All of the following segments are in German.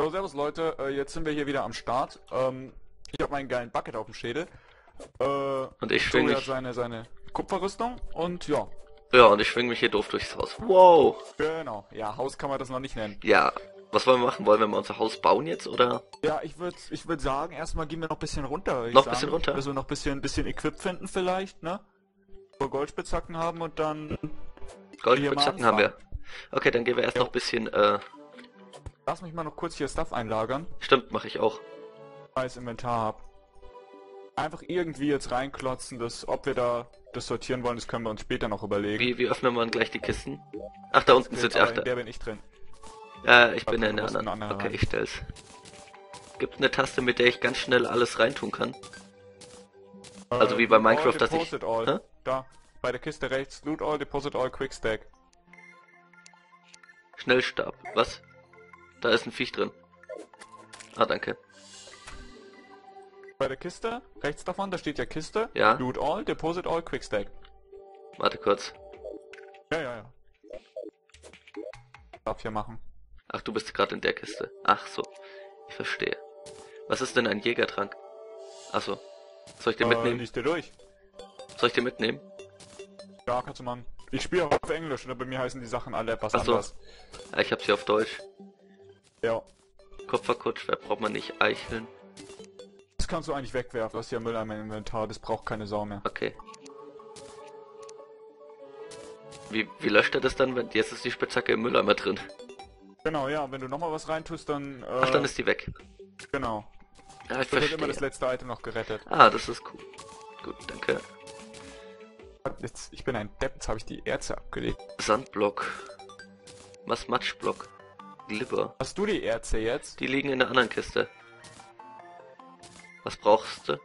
So, servus Leute, äh, jetzt sind wir hier wieder am Start. Ähm, ich habe meinen geilen Bucket auf dem Schädel. Äh, Und ich schwing Tobi hat mich. seine, seine Kupferrüstung und ja, Ja, und ich schwing mich hier doof durchs Haus. Wow. genau. Ja, Haus kann man das noch nicht nennen. Ja. Was wollen wir machen? Wollen wir mal unser Haus bauen jetzt oder? Ja, ich würde ich würd sagen, erstmal gehen wir noch ein bisschen runter. Noch ein bisschen runter? Wir noch ein bisschen, bisschen Equip finden vielleicht, ne? Wo wir Goldspitzhacken haben und dann Goldspitzhacken haben wir. Okay, dann gehen wir erst Ja. noch ein bisschen, äh, lass mich mal noch kurz hier Stuff einlagern, stimmt, mache ich auch. weil Inventar hab. Einfach irgendwie jetzt reinklotzen, das, ob wir da das sortieren wollen, das können wir uns später noch überlegen. Wie, wie öffnen wir dann gleich die Kisten? Ach, da unten sitzt, Aber ach, da, der bin ich drin. ja, ich bin Warte, ja in der anderen. eine andere Okay, rein. ich stell's. Gibt eine Taste, mit der ich ganz schnell alles reintun kann? Also wie bei Loot Minecraft, all, dass ich- deposit all. Hä? Da, bei der Kiste rechts, loot all, deposit all, quick stack. Schnellstab. Was? Da ist ein Viech drin. Ah, danke. Bei der Kiste, rechts davon, da steht ja Kiste, Ja. loot all, deposit all, quick stack. Warte kurz. Ja, ja, ja. Darf hier machen. Ach, du bist gerade in der Kiste. Ach so. Ich verstehe. Was ist denn ein Jägertrank? Ach so. Soll ich den Äh, mitnehmen? liest dir durch. Soll ich den mitnehmen? Ja, kannst du machen. Ich spiele auch auf Englisch, und bei mir heißen die Sachen alle etwas Ach so. anders. Ja, ich hab sie auf Deutsch. Ja. Kupferkutschwer braucht man nicht. Eicheln. Das kannst du eigentlich wegwerfen, das ist ja Müll im Inventar, das braucht keine Sau mehr. Okay. Wie, wie löscht er das dann, wenn jetzt ist die Spitzhacke im Mülleimer drin? Genau, ja, wenn du nochmal was reintust, dann, äh, Ach, dann ist die weg. genau. Ja, ich wird immer das verstehe. letzte Item noch gerettet. Ah, das ist cool. Gut, danke. Jetzt, ich bin ein Depp, jetzt habe ich die Erze abgelegt. Sandblock. Was Matschblock? Glibber. Hast du die Erze jetzt? Die liegen in der anderen Kiste. Was brauchst du?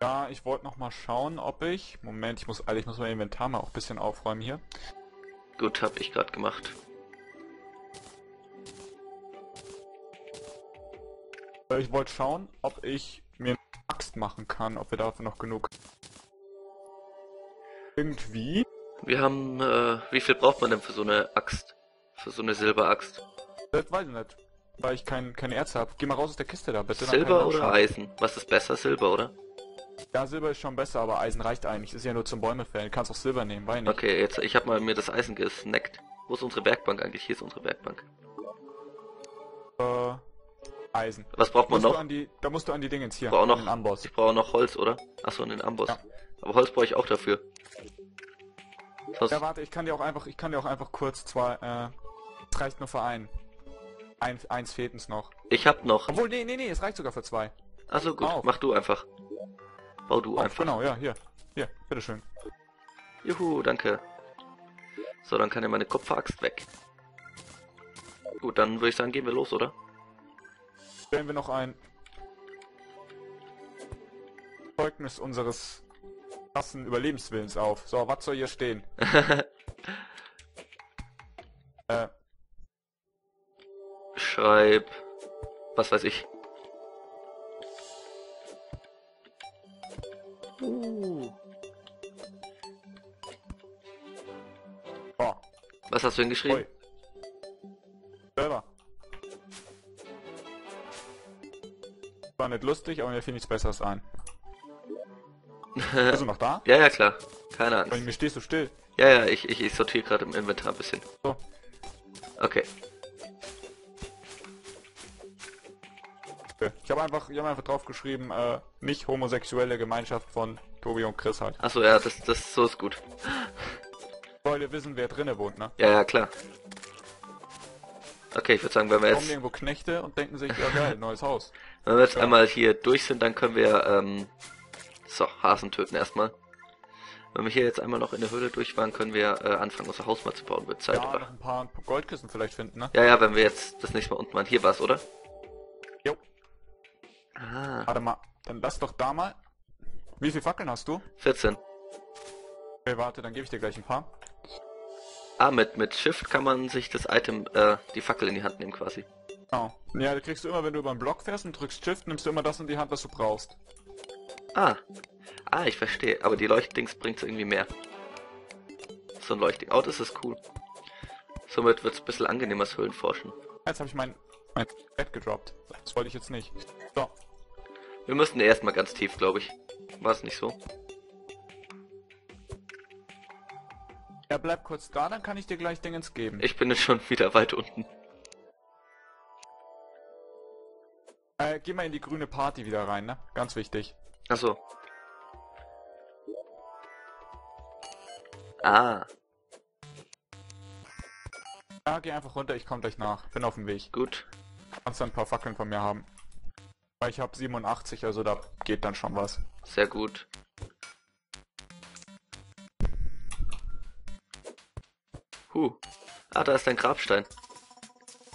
Ja, ich wollte noch mal schauen, ob ich... Moment, ich muss, ich muss mein Inventar mal auch ein bisschen aufräumen hier. Gut, hab ich gerade gemacht. Ich wollte schauen, ob ich mir eine Axt machen kann, ob wir dafür noch genug... Irgendwie? Wir haben, äh, wie viel braucht man denn für so eine Axt? Für so eine Silberaxt? Das weiß ich nicht. Weil ich kein, keine Erze habe. Geh mal raus aus der Kiste da, bitte. Silber oder. Eisen? Was ist besser? Silber, oder? Ja, Silber ist schon besser, aber Eisen reicht eigentlich. Ist ja nur zum Bäume fällen. Du kannst auch Silber nehmen, weil nicht. Okay, jetzt, ich habe mal mir das Eisen gesnackt. Wo ist unsere Werkbank eigentlich? Hier ist unsere Werkbank. Äh, Eisen. Was braucht man noch? die, da musst du an die Dingens hier. Ich brauche noch, Amboss. ich brauche noch Holz, oder? Achso, den Amboss. Ja. Aber Holz brauche ich auch dafür. Sonst, Ja, warte, ich kann dir auch einfach, ich kann dir auch einfach kurz zwei, äh, reicht nur für einen. Ein, eins fehlt uns noch. ich hab noch. Obwohl, nee, nee, nee, es reicht sogar für zwei. Also gut, Auf. mach du einfach. Bau du Oh, einfach. genau, ja, hier. Hier, bitteschön. Juhu, danke. So, dann kann ja meine Kupferaxt weg. Gut, dann würde ich sagen, gehen wir los, oder? Stellen wir noch ein Zeugnis unseres krassen Überlebenswillens auf. So, was soll hier stehen? Äh, Schreib. Was weiß ich. Uh. oh, Was hast du denn geschrieben? Selber. War nicht lustig, aber mir fiel nichts Besseres ein. Bist du noch da? ja, ja, klar. Keine Bei Angst. mir stehst du still. Ja, ja, ich, ich, ich sortiere gerade im Inventar ein bisschen. So. Okay. Ich habe einfach, ich hab einfach drauf geschrieben, äh, nicht homosexuelle Gemeinschaft von Tobi und Chris halt. Achso, ja, das, das, so ist gut. Ihr wissen, wer drinnen wohnt, ne? Ja, ja, klar. Okay, ich würde sagen, wenn wir Kommen jetzt, irgendwo Knechte und denken sich, ja geil, neues Haus. wenn wir jetzt Ja. einmal hier durch sind, dann können wir, ähm, so, Hasen töten erstmal. Wenn wir hier jetzt einmal noch in der Höhle durch waren, können wir äh, anfangen, unser Haus mal zu bauen. Wird Zeit, Ja, noch oder? ein paar Goldkissen vielleicht finden, ne? Ja, ja, wenn wir jetzt das nächste Mal unten waren. Hier war's, oder? Ah, Warte mal, dann lass doch da mal. Wie viele Fackeln hast du? 14. Okay, warte, dann gebe ich dir gleich ein paar. Ah, mit, mit Shift kann man sich das Item, äh, die Fackel in die Hand nehmen quasi. Genau. Ja, die kriegst du immer, wenn du über einen Block fährst und drückst Shift, nimmst du immer das in die Hand, was du brauchst. Ah. Ah, ich verstehe. Aber die Leuchtdings bringt's irgendwie mehr. So ein Leuchtding. Oh, das ist cool. Somit wird's ein bisschen angenehmer, das Höhlenforschen. Jetzt habe ich mein Mein Bett gedroppt. Das wollte ich jetzt nicht. So. Wir müssten erstmal ganz tief, glaube ich. War es nicht so? Ja, bleib kurz da, dann kann ich dir gleich Dingens geben. Ich bin jetzt schon wieder weit unten. Äh, geh mal in die grüne Party wieder rein, ne? Ganz wichtig. Achso. Ah, Ja, geh einfach runter, ich komm gleich nach. Bin auf dem Weg. gut. Kannst dann ein paar Fackeln von mir haben. Ich habe 87, also da geht dann schon was. Sehr gut. Huh. Ah, da ist ein Grabstein.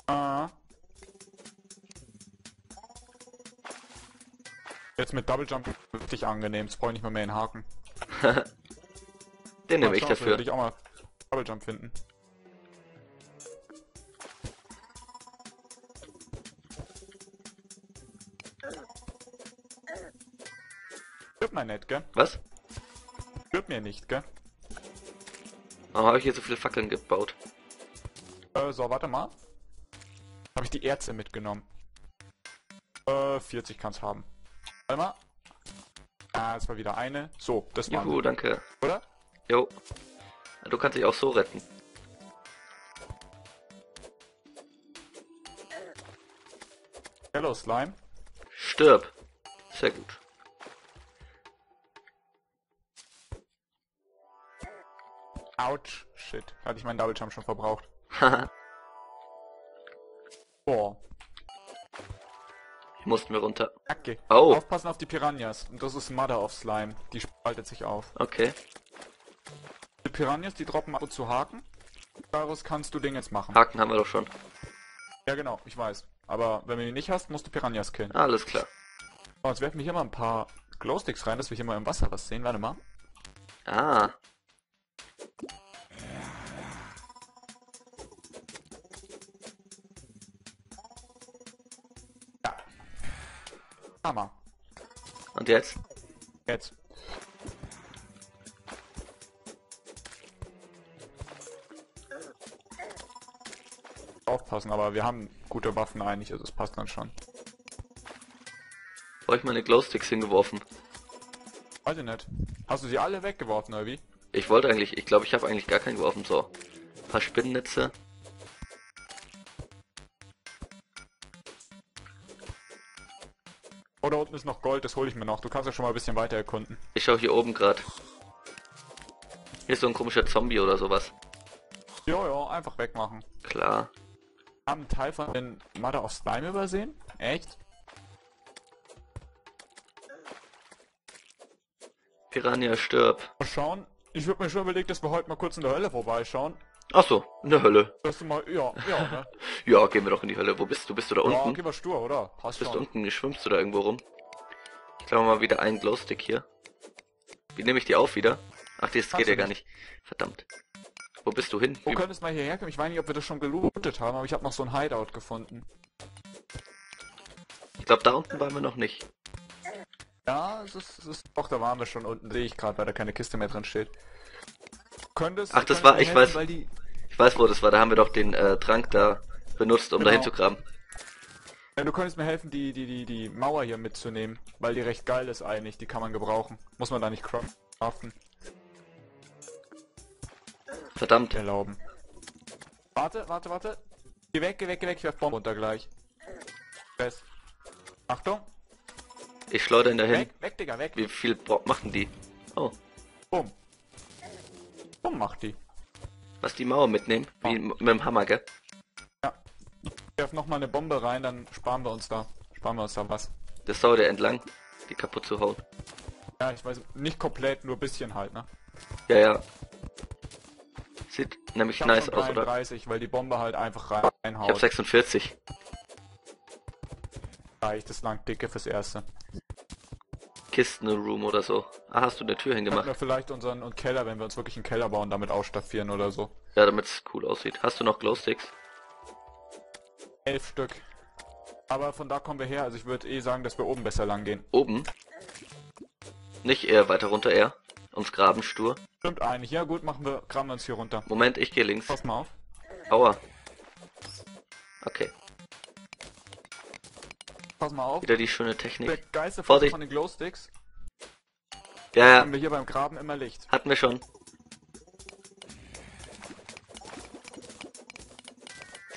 Ah. Jetzt mit Double Jump richtig angenehm. Jetzt brauche ich nicht mehr, mehr den Haken. Den nehme Mal ich dafür. Würde ich auch mal Double Jump finden. Mir nicht, gell? Was? Stirbt mir nicht, gell? Warum habe ich hier so viele Fackeln gebaut? Äh, so, warte mal. Habe ich die Erze mitgenommen? Äh, 40 kann's haben. Warte mal. Ah, es war wieder eine. So, das war Juhu, danke. oder? Jo. Du kannst dich auch so retten. Hello, Slime. Stirb. Sehr gut. Autsch. Shit. Hatte ich meinen Double Jump schon verbraucht. Haha. Boah. Hier mussten wir runter. Kacke. Oh. Aufpassen auf die Piranhas. Und das ist Mother of Slime. Die spaltet sich auf. Okay. Die Piranhas, die droppen ab und zu Haken. Daraus kannst du Ding jetzt machen. Haken haben wir doch schon. Ja, genau. Ich weiß. Aber wenn du die nicht hast, musst du Piranhas killen. Alles klar. Oh, jetzt werfen wir hier mal ein paar Glowsticks rein, dass wir hier mal im Wasser was sehen. Warte mal. Ah. Hammer. Und jetzt? Jetzt. Aufpassen, aber wir haben gute Waffen eigentlich, also es passt dann schon. Wo ich meine Glowsticks hingeworfen? Weiß ich nicht. Hast du sie alle weggeworfen, oder wie? Ich wollte eigentlich, ich glaube, ich habe eigentlich gar keinen geworfen. So. Ein paar Spinnennetze. Da unten ist noch Gold, das hole ich mir noch. Du kannst ja schon mal ein bisschen weiter erkunden. Ich schau hier oben gerade. Hier ist so ein komischer Zombie oder sowas. Jo, jo, einfach wegmachen. Klar. Haben einen Teil von den Mother of Slime übersehen? Echt? Piranha stirb. Mal schauen. Ich würde mir schon überlegt, dass wir heute mal kurz in der Hölle vorbeischauen. Ach so, in der Hölle. Dass du mal, ja, ja, ne? Ja, gehen wir doch in die Hölle. Wo bist du? Bist du da Ja, unten? okay, war stur, oder? Passt Bist du schon. unten? Schwimmst du da irgendwo rum? Ich glaube mal wieder einen Glowstick hier. Wie nehme ich die auf wieder? Ach, das Kannst geht ja du gar nicht. Verdammt. Wo bist du hin? Wo Wie- könntest mal hierher kommen? Ich weiß nicht, ob wir das schon gelootet haben, aber ich habe noch so ein Hideout gefunden. Ich glaube, da unten waren wir noch nicht. Ja, es ist, es ist doch, da waren wir schon unten, sehe ich gerade, weil da keine Kiste mehr drin steht. Könntest, Ach, das war- ich helfen, weiß. Weil die, Ich weiß, wo das war. Da haben wir doch den äh, Trank da benutzt, um Genau. dahin zu graben. ja, du könntest mir helfen, die, die, die, die Mauer hier mitzunehmen, weil die recht geil ist eigentlich, die kann man gebrauchen. Muss man da nicht craften, Verdammt. erlauben. Warte, warte, warte. Geh weg, geh weg, geh weg, ich werf Bomben runter gleich. Fest. Achtung, Ich schleudere ihn dahin. weg, weg, Digga, weg. Wie viel Bro machen die? Oh, Bumm. Bumm macht die. Was die Mauer mitnehmen? Wie Oh. mit dem Hammer, gell? Ja. Ich werf noch mal eine Bombe rein, dann sparen wir uns da. Sparen wir uns da was. Das dauert ja entlang, die kaputt zu hauen. Ja, ich weiß, nicht komplett, nur ein bisschen halt, ne? Ja, ja. Sieht nämlich Ich nice aus, oder? 33, weil die Bombe halt einfach Ich hab reinhaut. 46. Reicht, das lang dicke fürs Erste. Kisten-Room oder so. Ah, hast du eine Tür Könnten hingemacht? wir vielleicht unseren Keller, wenn wir uns wirklich einen Keller bauen, damit ausstaffieren oder so. Ja, damit es cool aussieht. Hast du noch Glowsticks? Elf Stück. Aber von da kommen wir her, also ich würde eh sagen, dass wir oben besser lang gehen. Oben? Nicht eher weiter runter, eher? Uns graben stur. Stimmt eigentlich. Ja gut, machen wir, kramen wir uns hier runter. Moment, ich gehe links. Pass mal auf. Aua. Okay. Pass mal auf. Wieder die schöne Technik. Der geilste Vorsicht. von den Glowsticks Ja, ja, haben wir hier beim Graben immer Licht. hatten wir schon.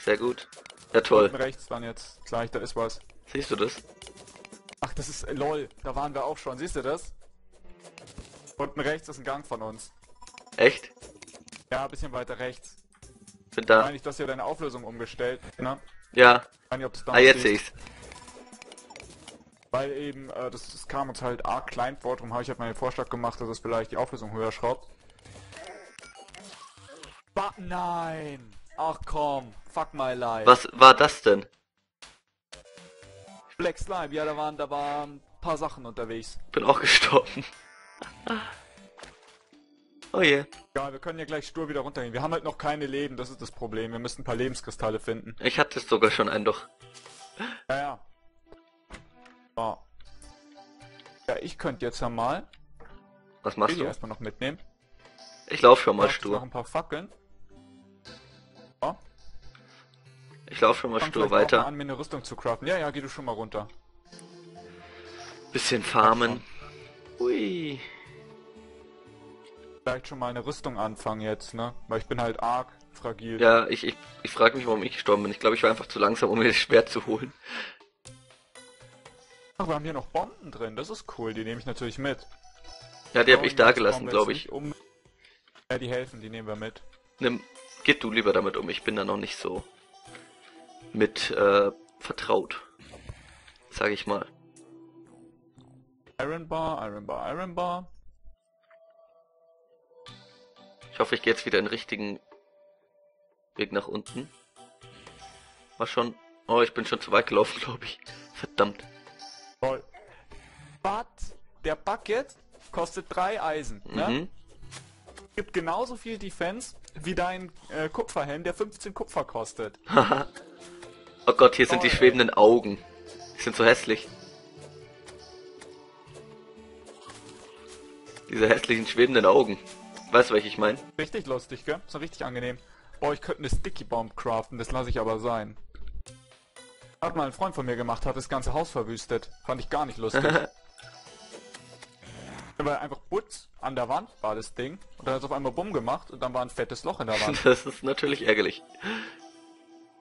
Sehr gut. Ja, toll. Unten rechts dann jetzt. Gleich, da ist was. Siehst du das? Ach, das ist äh, lol. Da waren wir auch schon. Siehst du das? Unten rechts ist ein Gang von uns. Echt? Ja, ein bisschen weiter rechts. Sind da? Meine ich, dass hier deine Auflösung umgestellt. Ne? Ja. Weiß nicht, ob Ah, jetzt sehe ich's. Weil eben, äh, das, das kam uns halt arg klein vor, darum habe ich halt mal den Vorschlag gemacht, dass es vielleicht die Auflösung höher schraubt. Ba nein! Ach komm, fuck my life. Was war das denn? Black Slime, ja, da waren, da waren ein paar Sachen unterwegs. Bin auch gestorben. oh je. Ja, wir können ja gleich stur wieder runtergehen. Wir haben halt noch keine Leben, das ist das Problem. Wir müssen ein paar Lebenskristalle finden. Ich hatte sogar schon einen doch. Ja, ja. So. Ja, ich könnte jetzt ja mal Was machst du? erstmal noch mitnehmen. Ich lauf schon mal Brauchst du Noch stur. ein paar Fackeln. So. Ich lauf schon mal Fang stur mal weiter. an, mir eine Rüstung zu craften. Ja, ja, geh du schon mal runter. Bisschen farmen. Ui. Vielleicht schon mal eine Rüstung anfangen jetzt, ne? Weil ich bin halt arg fragil. Ja, ich, ich, ich frage mich, warum ich gestorben bin. Ich glaube, ich war einfach zu langsam, um mir das Schwert zu holen. Ach, wir haben hier noch Bomben drin, das ist cool, die nehme ich natürlich mit. Ja, die habe ich da gelassen, glaube ich. Um... Ja, die helfen, die nehmen wir mit. Nimm, geht du lieber damit um. Ich bin da noch nicht so mit äh, vertraut. Sag ich mal. Iron Bar, Iron Bar, Iron Bar. Ich hoffe, ich gehe jetzt wieder den richtigen Weg nach unten. War schon. Oh, ich bin schon zu weit gelaufen, glaube ich. Verdammt. Toll. But, der Bucket kostet drei Eisen, ne? Mhm. Gibt genauso viel Defense wie dein äh, Kupferhelm, der 15 Kupfer kostet. Oh Gott, hier sind die Toll, ey. schwebenden Augen. Die sind so hässlich. Diese hässlichen schwebenden Augen. Weißt du, welche ich meine? Richtig lustig, gell? Ist doch richtig angenehm. Boah, ich könnte eine Sticky Bomb craften, das lasse ich aber sein. Hat mal ein Freund von mir gemacht, hat das ganze Haus verwüstet. Fand ich gar nicht lustig. Weil einfach Putz an der Wand war das Ding. Und dann hat es auf einmal Bumm gemacht und dann war ein fettes Loch in der Wand. Das ist natürlich ärgerlich.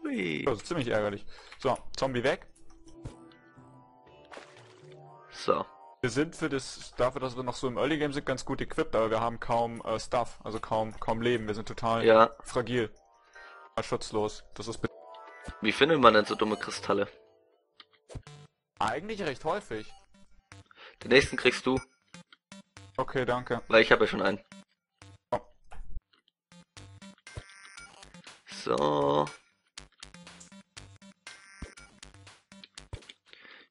Das ist ziemlich ärgerlich. So, Zombie weg. So. Wir sind für das, dafür, dass wir noch so im Early Game sind, ganz gut equipped, aber wir haben kaum äh, Stuff, also kaum, kaum Leben. Wir sind total Ja. fragil. Schutzlos. Das ist be- Wie findet man denn so dumme Kristalle? eigentlich recht häufig. Den nächsten kriegst du, Okay, danke. weil ich habe ja schon einen. Oh. So.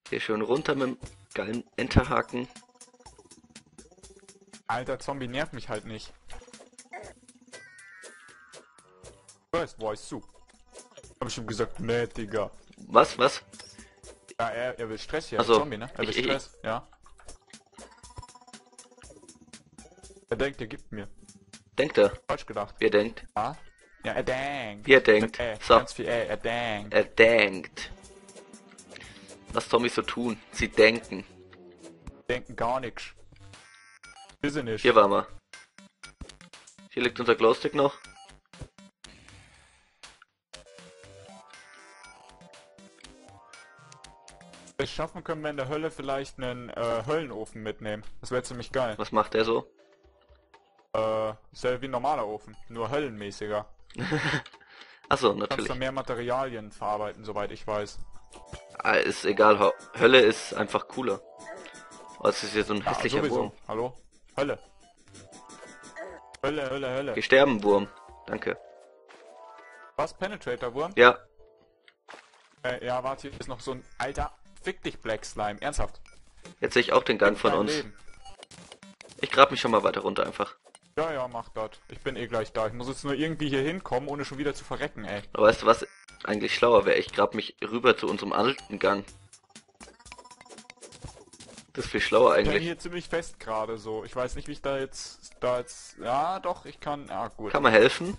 Hier schön runter mit dem geilen Enterhaken. Alter, Zombie nervt mich halt nicht. First voice zu. Hab ich ihm gesagt, nee, Digga. Was, was? Ja, er, er will Stress hier, Ach so. der Zombie, ne? Er will Ich- ich- Stress, ja. Er denkt, er gibt mir. Denkt er? Falsch gedacht. Er denkt? Ja? Ja, er denkt. Wie er denkt. Ä, So. Ganz viel Ä, er denkt. Er denkt. Was Zombies so tun. Sie denken. Denken gar nichts. Wissen nicht. Hier waren wir. Hier liegt unser Glowstick noch. Es schaffen, können wir in der Hölle vielleicht einen äh, Höllenofen mitnehmen. Das wäre ziemlich geil. Was macht der so? Äh, selber wie ein normaler Ofen, nur höllenmäßiger. Achso, Kannst natürlich. da mehr Materialien verarbeiten, soweit ich weiß. Ah, ist egal. Ho- Hölle ist einfach cooler. Oh, es ist hier so ein Ja, hässlicher sowieso. Wurm. Hallo? Hölle. Hölle, Hölle, Hölle. Sterben, Wurm. Danke. Was? Penetrator-Wurm? Ja, Äh, ja, warte, hier ist noch so ein... Alter, fick dich, Black Slime. Ernsthaft. jetzt sehe ich auch den Gang von uns. Leben. Ich grab mich schon mal weiter runter einfach. Ja, ja, mach das. Ich bin eh gleich da. Ich muss jetzt nur irgendwie hier hinkommen, ohne schon wieder zu verrecken, ey. Aber weißt du was? Eigentlich schlauer wäre, ich grab mich rüber zu unserem alten Gang. Das ist viel schlauer Ich bin eigentlich. hier ziemlich fest gerade so. Ich weiß nicht, wie ich da jetzt... Da jetzt... Ja, doch, ich kann... Ja, gut. Kann man helfen?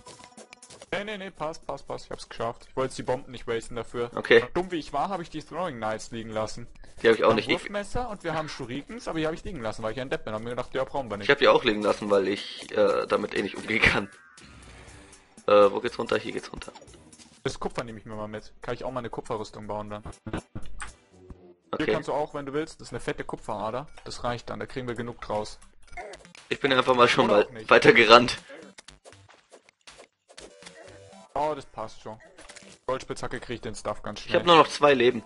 Nee, nee, nee, passt, passt, passt. Ich hab's geschafft. Ich wollte jetzt die Bomben nicht wasten dafür. Okay, Dumm wie ich war, habe ich die Throwing Knights liegen lassen. die habe ich auch nicht. Ich, Wurfmesser und wir haben Shurikens, aber die habe ich liegen lassen, weil ich ein Depp bin. Hab mir gedacht, ja, brauchen wir ich nicht. habe die auch liegen lassen, weil ich äh, damit eh nicht umgehen kann. Äh, wo geht's runter? Hier geht's runter. Das Kupfer nehme ich mir mal mit. Kann ich auch mal eine Kupferrüstung bauen dann. Hier Okay. kannst du auch, wenn du willst, das ist eine fette Kupferader. Das reicht dann, da kriegen wir genug draus. Ich bin einfach mal schon Oder mal weiter gerannt. Oh, das passt schon. Goldspitzhacke kriegt den Stuff ganz Ich schnell. habe nur noch zwei Leben.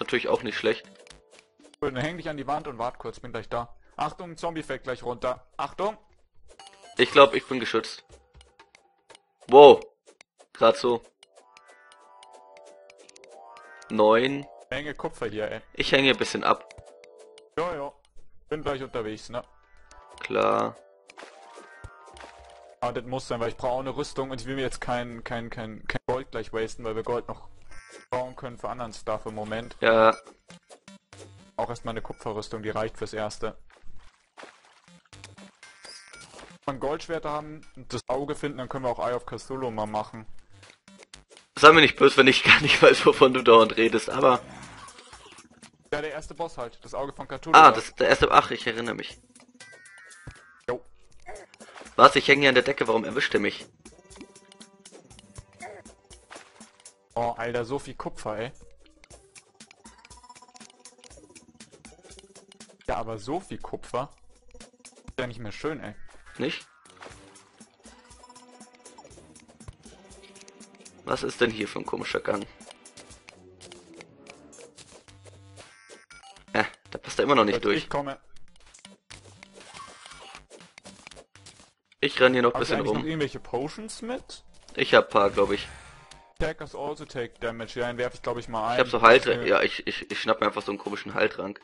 Natürlich auch nicht schlecht. Dann häng dich an die Wand und wart kurz, bin gleich da. Achtung, Zombie fällt gleich runter. Achtung! Ich glaube, ich bin geschützt. Wow. Gerade so. Neun. Menge Kupfer hier, ey. Ich hänge ein bisschen ab. Ja, ja. Bin gleich unterwegs, ne? Klar. Aber das muss sein, weil ich brauche auch eine Rüstung und ich will mir jetzt kein, kein, kein, kein Gold gleich wasten, weil wir Gold noch bauen können für anderen Stuff im Moment. Ja, Auch erstmal eine Kupferrüstung, die reicht fürs Erste. Wenn wir Goldschwerter haben und das Auge finden, dann können wir auch Eye of Cthulhu mal machen. sei mir nicht böse, wenn ich gar nicht weiß, wovon du dauernd redest, aber... Ja, der erste Boss halt, das Auge von Cthulhu. Ah, da. das ist der erste... Ach, ich erinnere mich. Was? Ich hänge hier an der Decke, warum erwischt er mich? Oh, Alter, so viel Kupfer, ey. Ja, aber so viel Kupfer. Ist ja nicht mehr schön, ey. Nicht? Was ist denn hier für ein komischer Gang? Äh, da passt er immer noch nicht Als durch. Ich komme. Renn hier noch ein bisschen eigentlich noch rum. irgendwelche Potions mit? Ich hab paar, glaube ich. Attackers also take damage. Ja, den ich glaube ich mal ein. Ich hab so Heiltrank. Ja, ich, ich, ich schnapp mir einfach so einen komischen Heiltrank.